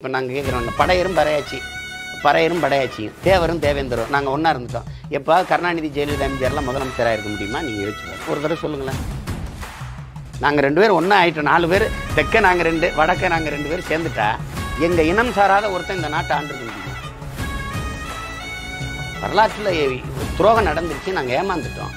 இப்போ நாங்கள் கேட்குறோம் படையரும் பறையாச்சி பறையரும் படையாச்சியும். தேவரும் தேவேந்தரும் நாங்கள் ஒன்றா இருந்துட்டோம். எப்போ கருணாநிதி ஜெயலலிதா எம்ஜிஆர்லாம் முதலமைச்சராக இருக்க முடியுமா? நீங்கள் யோசிச்சு ஒரு தடவை சொல்லுங்களேன். நாங்கள் ரெண்டு பேரும் ஒன்றா ஆயிட்டோம். நாலு பேர் தெற்க நாங்கள் ரெண்டு வடக்க நாங்கள் ரெண்டு பேரும் சேர்ந்துட்டா எங்கள் இனம் சாராத ஒருத்தன் இந்த நாட்டை ஆண்டுக்க முடியும். வரலாற்றில் துரோகம் நடந்துருச்சு. நாங்கள் ஏமாந்துட்டோம்.